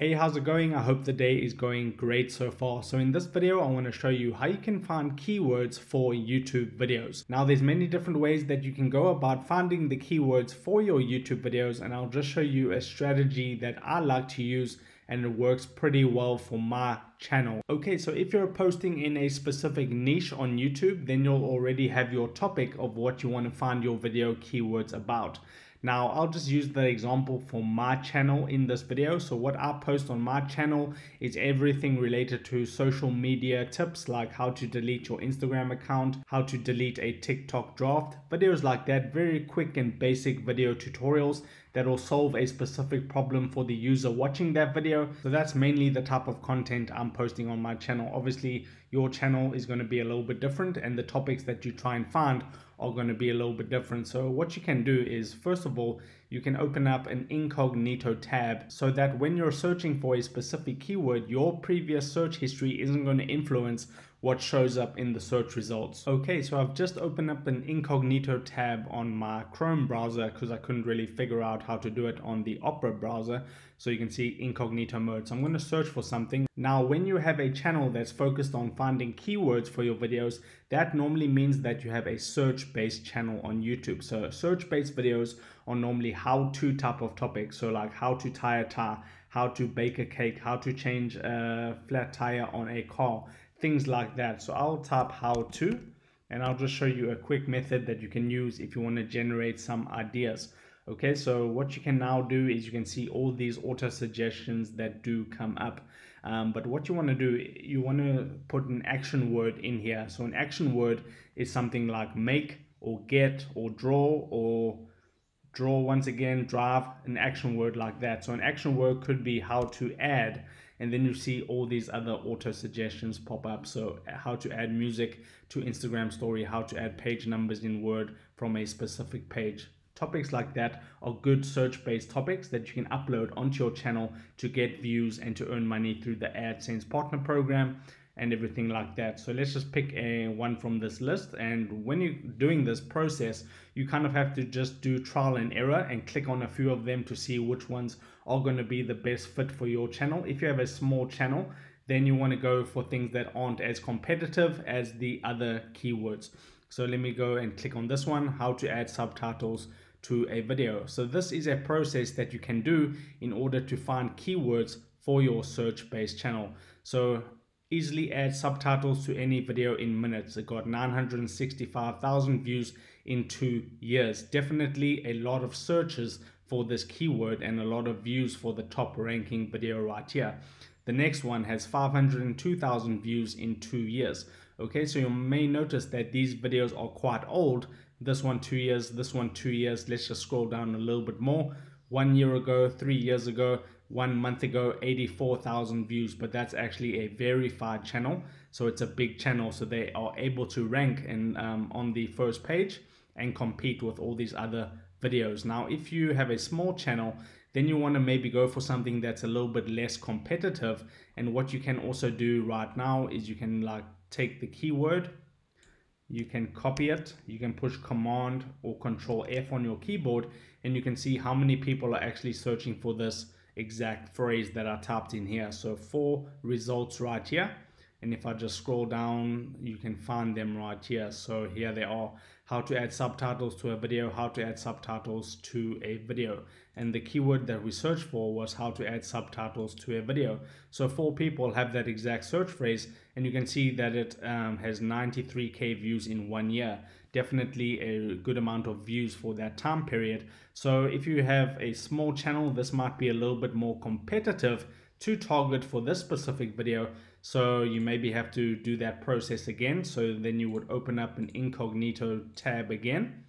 Hey, how's it going? I hope the day is going great so far. So in this video, I want to show you how you can find keywords for YouTube videos. Now there's many different ways that you can go about finding the keywords for your YouTube videos and I'll just show you a strategy that I like to use and it works pretty well for my channel. Okay, so if you're posting in a specific niche on YouTube, then you'll already have your topic of what you want to find your video keywords about. Now I'll just use the example for my channel in this video. So what I post on my channel is everything related to social media tips like how to delete your Instagram account, how to delete a TikTok draft, videos like that, very quick and basic video tutorials that will solve a specific problem for the user watching that video. So that's mainly the type of content I'm posting on my channel. Obviously your channel is going to be a little bit different and the topics that you try and find are going to be a little bit different. So what you can do is first of all, you can open up an incognito tab so that when you're searching for a specific keyword, your previous search history isn't going to influence what shows up in the search results. Okay, so I've just opened up an incognito tab on my Chrome browser because I couldn't really figure out how to do it on the Opera browser. So you can see incognito mode. So I'm going to search for something. Now, when you have a channel that's focused on finding keywords for your videos, that normally means that you have a search-based channel on YouTube. So search-based videos are normally how-to type of topics. So like how to tie a tie, how to bake a cake, how to change a flat tire on a car things like that. So I'll type how to, and I'll just show you a quick method that you can use if you want to generate some ideas. Okay, so what you can now do is you can see all these auto suggestions that do come up. Um, but what you want to do, you want to put an action word in here. So an action word is something like make or get or draw or draw once again, drive, an action word like that. So an action word could be how to add and then you see all these other auto suggestions pop up. So uh, how to add music to instagram story how to add page numbers in word from a specific page. Topics like that are good search based topics that you can upload onto your channel to get views and to earn money through the AdSense partner program and everything like that. So let's just pick a one from this list. And when you're doing this process, you kind of have to just do trial and error and click on a few of them to see which ones are going to be the best fit for your channel. If you have a small channel, then you want to go for things that aren't as competitive as the other keywords. So let me go and click on this one, how to add subtitles to a video. So this is a process that you can do in order to find keywords for your search based channel. So easily add subtitles to any video in minutes. It got 965,000 views in two years. Definitely a lot of searches for this keyword and a lot of views for the top ranking video right here. The next one has 502,000 views in two years. Okay, so you may notice that these videos are quite old. This one two years, this one two years. Let's just scroll down a little bit more. One year ago, three years ago, one month ago 84,000 views but that's actually a verified channel. So it's a big channel so they are able to rank in um, on the first page and compete with all these other videos. Now if you have a small channel then you want to maybe go for something that's a little bit less competitive. And what you can also do right now is you can like take the keyword you can copy it you can push command or control F on your keyboard and you can see how many people are actually searching for this exact phrase that I typed in here. So four results right here. And if I just scroll down, you can find them right here. So here they are, how to add subtitles to a video, how to add subtitles to a video. And the keyword that we searched for was how to add subtitles to a video. So four people have that exact search phrase and you can see that it um, has 93k views in one year definitely a good amount of views for that time period. So if you have a small channel, this might be a little bit more competitive to target for this specific video. So you maybe have to do that process again. So then you would open up an incognito tab again,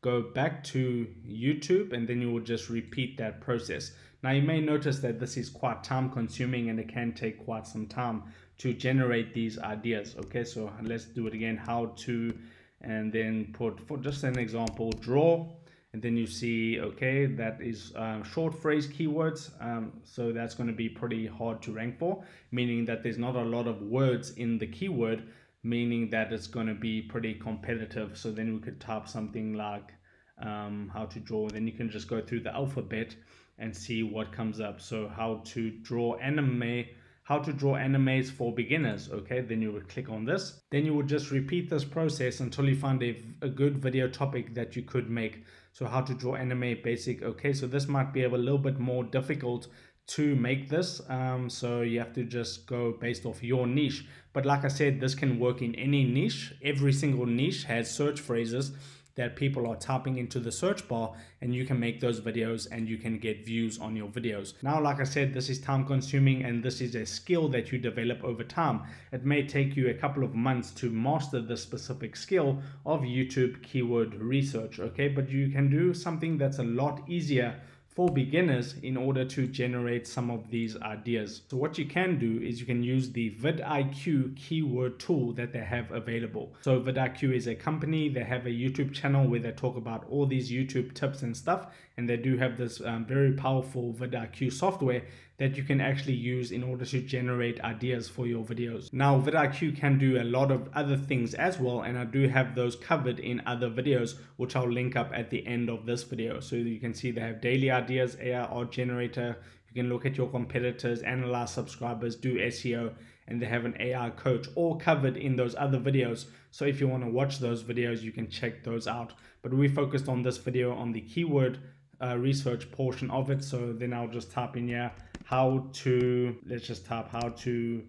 go back to YouTube, and then you will just repeat that process. Now you may notice that this is quite time consuming and it can take quite some time to generate these ideas. Okay, so let's do it again. How to and then put for just an example draw and then you see okay that is um, short phrase keywords um, so that's going to be pretty hard to rank for meaning that there's not a lot of words in the keyword meaning that it's going to be pretty competitive. So then we could type something like um, how to draw then you can just go through the alphabet and see what comes up. So how to draw anime how to draw animes for beginners okay? Then you would click on this. Then you would just repeat this process until you find a, a good video topic that you could make so how to draw anime basic okay so this might be a little bit more difficult to make this um, so you have to just go based off your niche. But like i said this can work in any niche. Every single niche has search phrases that people are typing into the search bar and you can make those videos and you can get views on your videos. Now, like I said, this is time consuming and this is a skill that you develop over time. It may take you a couple of months to master the specific skill of YouTube keyword research, okay? But you can do something that's a lot easier for beginners in order to generate some of these ideas. So what you can do is you can use the vidIQ keyword tool that they have available. So vidIQ is a company, they have a YouTube channel where they talk about all these YouTube tips and stuff and they do have this um, very powerful vidIQ software that you can actually use in order to generate ideas for your videos. Now vidIQ can do a lot of other things as well and I do have those covered in other videos which I'll link up at the end of this video. So you can see they have daily ideas, AI art generator, you can look at your competitors, analyze subscribers, do SEO, and they have an AI coach all covered in those other videos. So if you want to watch those videos, you can check those out. But we focused on this video on the keyword uh, research portion of it. So then I'll just type in here how to, let's just type how to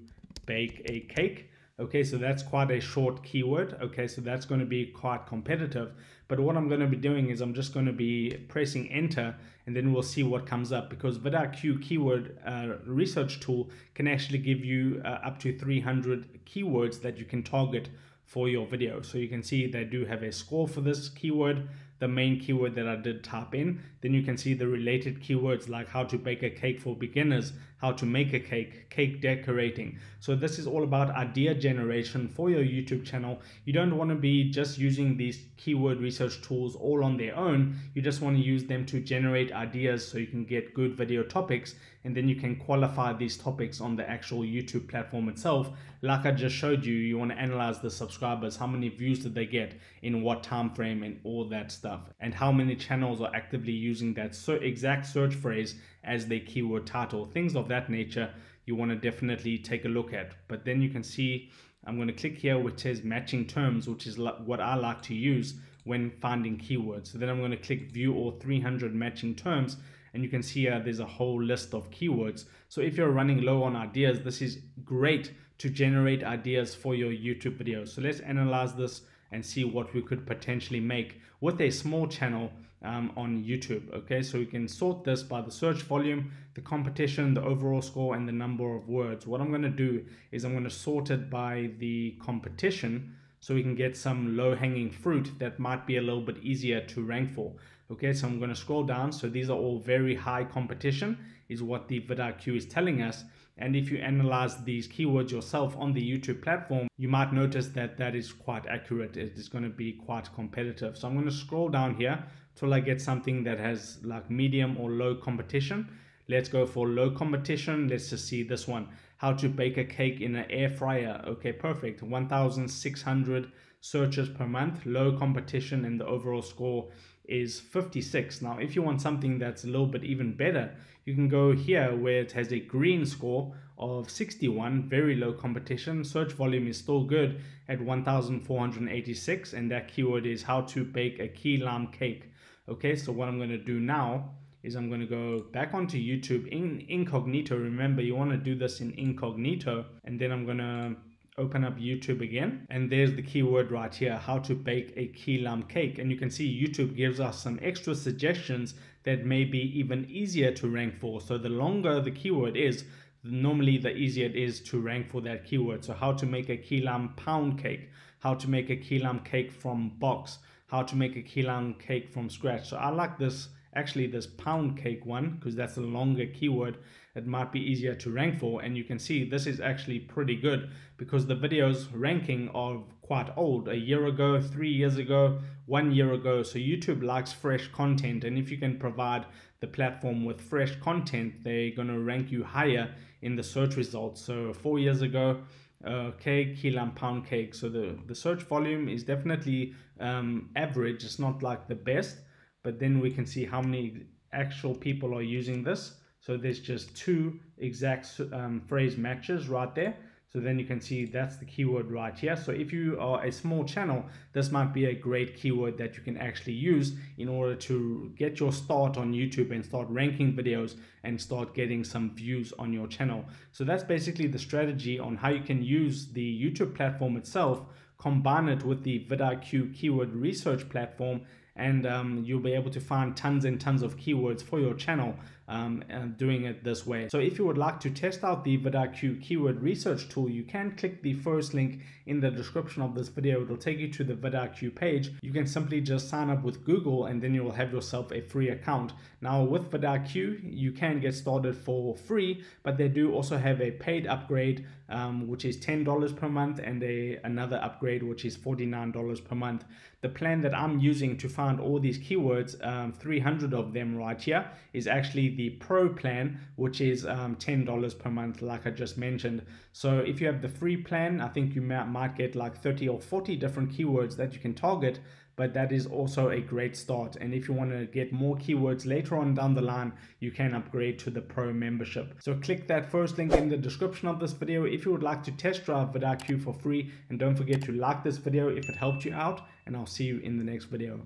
bake a cake. Okay, so that's quite a short keyword. Okay, so that's going to be quite competitive. But what I'm going to be doing is I'm just going to be pressing enter and then we'll see what comes up because vidIQ keyword uh, research tool can actually give you uh, up to 300 keywords that you can target for your video. So you can see they do have a score for this keyword the main keyword that I did type in. Then you can see the related keywords like how to bake a cake for beginners, how to make a cake, cake decorating. So this is all about idea generation for your YouTube channel. You don't want to be just using these keyword research tools all on their own. You just want to use them to generate ideas so you can get good video topics and then you can qualify these topics on the actual YouTube platform itself. Like I just showed you, you want to analyze the subscribers, how many views did they get in what time frame and all that stuff, and how many channels are actively using that so exact search phrase as their keyword title, things of that nature you want to definitely take a look at. But then you can see I'm going to click here which says matching terms, which is what I like to use when finding keywords. So then I'm going to click view all 300 matching terms and you can see here there's a whole list of keywords. So if you're running low on ideas, this is great to generate ideas for your YouTube videos. So let's analyze this and see what we could potentially make with a small channel um, on YouTube. Okay, so we can sort this by the search volume, the competition, the overall score, and the number of words. What I'm going to do is I'm going to sort it by the competition so we can get some low hanging fruit that might be a little bit easier to rank for. Okay, so I'm going to scroll down. So these are all very high competition is what the vidIQ is telling us. And if you analyze these keywords yourself on the YouTube platform, you might notice that that is quite accurate. It is going to be quite competitive. So I'm going to scroll down here till I get something that has like medium or low competition. Let's go for low competition. Let's just see this one. How to bake a cake in an air fryer. Okay, perfect. 1,600 searches per month. Low competition and the overall score is 56. Now, if you want something that's a little bit even better, you can go here where it has a green score of 61, very low competition. Search volume is still good at 1486, and that keyword is how to bake a key lime cake. Okay, so what I'm going to do now is I'm going to go back onto YouTube in incognito. Remember, you want to do this in incognito, and then I'm going to open up YouTube again and there's the keyword right here how to bake a key lime cake. And you can see YouTube gives us some extra suggestions that may be even easier to rank for. So the longer the keyword is normally the easier it is to rank for that keyword. So how to make a key lime pound cake how to make a key lime cake from box how to make a key lime cake from scratch. So I like this actually this pound cake one because that's a longer keyword it might be easier to rank for and you can see this is actually pretty good because the videos ranking are quite old a year ago three years ago one year ago so youtube likes fresh content and if you can provide the platform with fresh content they're going to rank you higher in the search results so four years ago uh, cake, lime pound cake. So the, the search volume is definitely um, average. It's not like the best, but then we can see how many actual people are using this. So there's just two exact um, phrase matches right there. So then you can see that's the keyword right here. So if you are a small channel, this might be a great keyword that you can actually use in order to get your start on YouTube and start ranking videos and start getting some views on your channel. So that's basically the strategy on how you can use the YouTube platform itself, combine it with the vidIQ keyword research platform and um, you'll be able to find tons and tons of keywords for your channel um, and doing it this way. So if you would like to test out the vidIQ keyword research tool, you can click the first link in the description of this video. It'll take you to the vidIQ page. You can simply just sign up with Google and then you will have yourself a free account. Now with vidIQ, you can get started for free, but they do also have a paid upgrade, um, which is $10 per month and a another upgrade, which is $49 per month. The plan that I'm using to find all these keywords, um, 300 of them right here, is actually the pro plan, which is um, $10 per month, like I just mentioned. So if you have the free plan, I think you might get like 30 or 40 different keywords that you can target but that is also a great start. And if you want to get more keywords later on down the line, you can upgrade to the pro membership. So click that first link in the description of this video if you would like to test drive vidIQ for free. And don't forget to like this video if it helped you out, and I'll see you in the next video.